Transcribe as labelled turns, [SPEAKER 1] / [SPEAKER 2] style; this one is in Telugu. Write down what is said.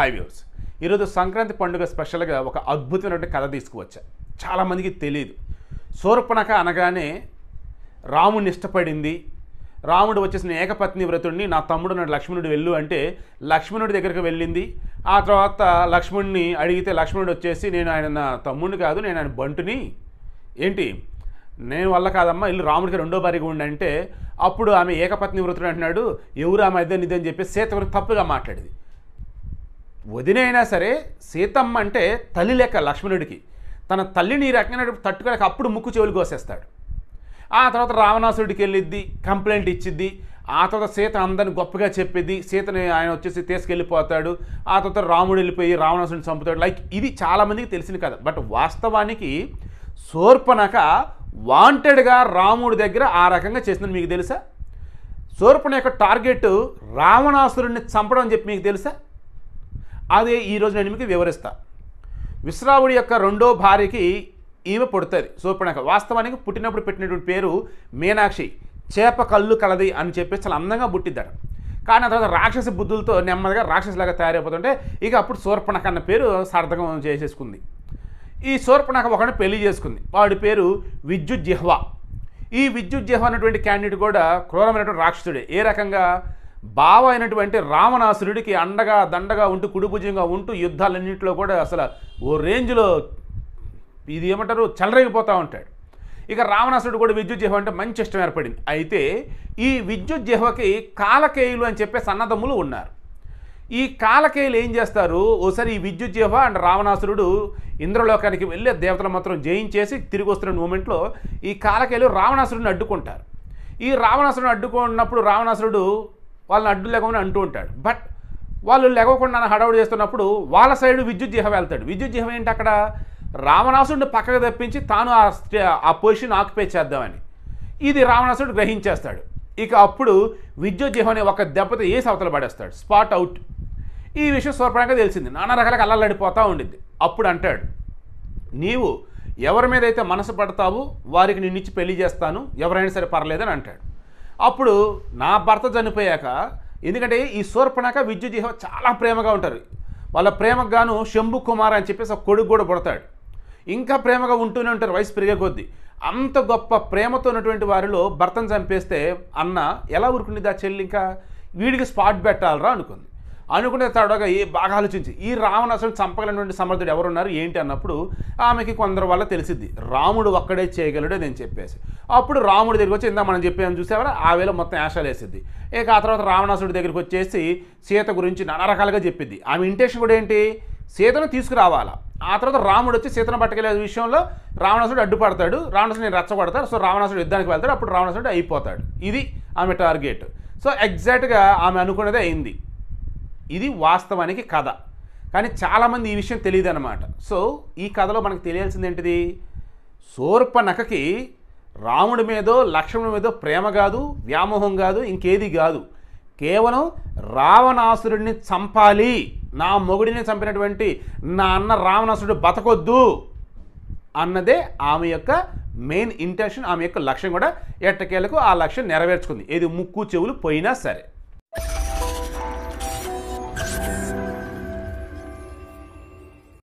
[SPEAKER 1] హై వ్యూర్స్ ఈరోజు సంక్రాంతి పండుగ స్పెషల్గా ఒక అద్భుతమైనటువంటి కథ తీసుకువచ్చా. చాలామందికి తెలియదు శూర్పణఖ అనగానే రాముడిని ఇష్టపడింది. రాముడు వచ్చేసిన ఏకపత్ని వ్రతుడిని నా తమ్ముడు నాడు లక్ష్మణుడు వెళ్ళు అంటే లక్ష్మణుడి దగ్గరికి వెళ్ళింది. ఆ తర్వాత లక్ష్మణుడిని అడిగితే లక్ష్మణుడు వచ్చేసి నేను ఆయన నా తమ్ముడిని కాదు నేను ఆయన బంటుని. ఏంటి? నేను వల్ల కాదమ్మా ఇల్లు రాముడికి రెండో భార్యగా ఉండి అంటే అప్పుడు ఆమె ఏకపత్ని వ్రతుడు అంటున్నాడు ఎవరు ఆమె ఇద్దరు ఇదని చెప్పి సీత తప్పుగా మాట్లాడింది. వదినైనా సరే సీతమ్మ అంటే తల్లి లెక్క లక్ష్మణుడికి. తన తల్లిని ఈ రకంగా తట్టుకోలేక అప్పుడు ముక్కు చెవులు కోసేస్తాడు. ఆ తర్వాత రావణాసుడికి వెళ్ళిద్ది కంప్లైంట్ ఇచ్చిద్ది. ఆ తర్వాత సీత అందరిని గొప్పగా చెప్పిద్ది. సీతని ఆయన వచ్చేసి తీసుకెళ్ళిపోతాడు. ఆ తర్వాత రాముడు వెళ్ళిపోయి రావణాసుడిని చంపుతాడు. లైక్ ఇది చాలామందికి తెలిసిన కదా బట్ వాస్తవానికి శూర్పణక వాంటెడ్గా రాముడి దగ్గర ఆ రకంగా చేసిందని మీకు తెలుసా? శూర్పణ యొక్క టార్గెట్ రావణాసురుడిని చంపడం అని చెప్పి మీకు తెలుసా? అదే ఈరోజు నేను మీకు వివరిస్తా. విశ్రావుడి యొక్క రెండో భార్యకి ఈమె పుడుతుంది. శూర్పణఖ వాస్తవానికి పుట్టినప్పుడు పెట్టినటువంటి పేరు మీనాక్షి. చేప కళ్ళు కలది అని చెప్పేసి చాలా అందంగా పుట్టిద్దట. కానీ ఆ తర్వాత రాక్షస బుద్ధులతో నెమ్మదిగా రాక్షసులాగా తయారైపోతుంటే ఇక అప్పుడు శూర్పణఖ అన్న పేరు సార్థకం చేసేసుకుంది. ఈ శూర్పణఖ ఒకరిని పెళ్ళి చేసుకుంది. వాడి పేరు విద్యుత్ జిహ్వా ఈ విద్యుత్ జిహ్వా అనేటువంటి క్యాండిడేట్ కూడా క్రూరమైనటువంటి రాక్షసుడే. ఏ రకంగా? బావ అయినటువంటి రావణాసురుడికి అండగా దండగా ఉంటూ కుడిభుజంగా ఉంటూ యుద్ధాలన్నింటిలో కూడా అసలు ఓ రేంజ్లో ఇది ఏమంటారు? చెలరేగిపోతూ ఉంటాడు. ఇక రావణాసురుడు కూడా విద్యుత్ అంటే మంచి ఇష్టం ఏర్పడింది. అయితే ఈ విద్యుత్ జిహ్వకి కాలకేయులు అని చెప్పే సన్నదమ్ములు ఉన్నారు. ఈ కాలకేయులు ఏం చేస్తారు? ఓసారి ఈ విద్యుత్ జిహ్వ అండ్ రావణాసురుడు ఇంద్రలోకానికి వెళ్ళే దేవతలు మాత్రం జయించేసి తిరిగి వస్తున్న మూమెంట్లో ఈ కాలకేయులు రావణాసురుడిని అడ్డుకుంటారు. ఈ రావణాసురుడిని అడ్డుకున్నప్పుడు రావణాసురుడు వాళ్ళని అడ్డు లేకుండా అంటూ ఉంటాడు. బట్ వాళ్ళు లేకుండా హడావుడు చేస్తున్నప్పుడు వాళ్ళ సైడ్ విద్యుత్ జిహ వెళ్తాడు. విద్యుత్ జీహం ఏంటి అక్కడ? రావణాసుడిని పక్కకు తప్పించి తాను ఆ ఆ పొజిషన్ ఆక్యుపై చేద్దామని. ఇది రావణాసుడు గ్రహించేస్తాడు. ఇక అప్పుడు విద్యుత్ అనే ఒక దెబ్బతో ఏ సవతలు పడేస్తాడు. Spot out. ఈ విషయం స్వల్పంగా తెలిసింది. నానా రకాలుగా అల్లలాడిపోతూ ఉండిద్ది. అప్పుడు అంటాడు నీవు ఎవరి మీద అయితే మనసు పడతావో వారికి నిన్నిచ్చి పెళ్ళి చేస్తాను. ఎవరైనా సరే పర్లేదని అంటాడు. అప్పుడు నా భర్త చనిపోయాక ఎందుకంటే ఈ శూర్పణక విద్యుత్ చాలా ప్రేమగా ఉంటారు. వాళ్ళ ప్రేమకు గాను శంభు కుమార్ అని చెప్పేసి ఒక కొడుకు కూడా పుడతాడు. ఇంకా ప్రేమగా ఉంటూనే ఉంటారు వయసు పెరిగే కొద్దీ. అంత గొప్ప ప్రేమతో ఉన్నటువంటి వారిలో భర్తను చంపేస్తే అన్న ఎలా ఊరుకుంది ఆ చెల్లి ఇంకా వీడికి స్పాట్ పెట్టాలరా అనుకుంది. అనుకునే తడగా ఏ బాగా ఆలోచించి ఈ రావణాసురుని చంపగలిగినటువంటి సమర్థుడు ఎవరున్నారు ఏంటి అన్నప్పుడు ఆమెకి కొందరు వల్ల తెలిసిద్ది. రాముడు ఒక్కడే చేయగలడు నేను చెప్పేసి. అప్పుడు రాముడి దగ్గరికి వచ్చి ఇందా మనం చెప్పాము చూసేవారా? ఆ వేళ మొత్తం యాషాలు వేసిద్ది. ఇక ఆ తర్వాత రావణాసుడి దగ్గరికి వచ్చేసి సీత గురించి నానా రకాలుగా చెప్పిద్ది. ఆమె ఇంటెన్షన్ కూడా ఏంటి? సీతను తీసుకురావాలా. ఆ తర్వాత రాముడు వచ్చి సీతను పట్టుకెళ్ళే విషయంలో రావణాసుడు అడ్డుపడతాడు. రావణాసుడు నేను రెచ్చగొడతాడు. సో రావణాసుడు యుద్ధానికి వెళ్తాడు. అప్పుడు రావణాసుడు అయిపోతాడు. ఇది ఆమె టార్గెట్. సో ఎగ్జాక్ట్గా ఆమె అనుకున్నదే అయింది. ఇది వాస్తవానికి కథ. కానీ చాలామంది ఈ విషయం తెలియదు అనమాట సో ఈ కథలో మనకు తెలియాల్సింది ఏంటిది? సోర్పనకకి రాముడి మీదో లక్ష్మణుడి మీదో ప్రేమ కాదు వ్యామోహం కాదు ఇంకేది కాదు. కేవలం రావణాసురుడిని చంపాలి. నా మొగుడిని చంపినటువంటి నా అన్న రావణాసురుడు బతకొద్దు అన్నదే ఆమె యొక్క మెయిన్ ఇంటెన్షన్ ఆమె యొక్క లక్ష్యం కూడా. ఎట్టకేలకు ఆ లక్ష్యం నెరవేర్చుకుంది. ఏది ముక్కు చెవులు పోయినా సరే.